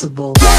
Possible.